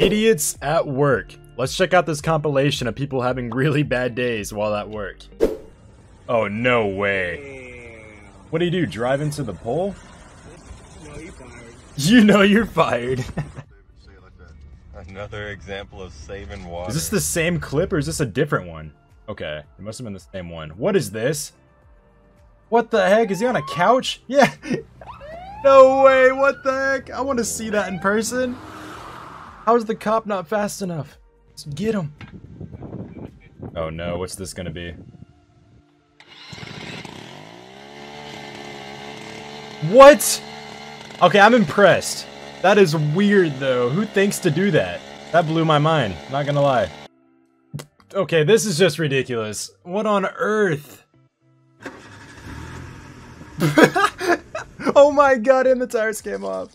Idiots at work. Let's check out this compilation of people having really bad days while at work. Oh, no way. What do you do, drive into the pole? No, you. You know you're fired. Another example of saving water. is this the same clip or is this a different one? Okay, it must have been the same one. What is this? What the heck? Is he on a couch? Yeah. no way, what the heck? I want to see that in person. How is the cop not fast enough? Let's get him. Oh no, what's this gonna be? What? Okay, I'm impressed. That is weird though. Who thinks to do that? That blew my mind, not gonna lie. Okay, this is just ridiculous. What on earth? oh my god, and the tires came off.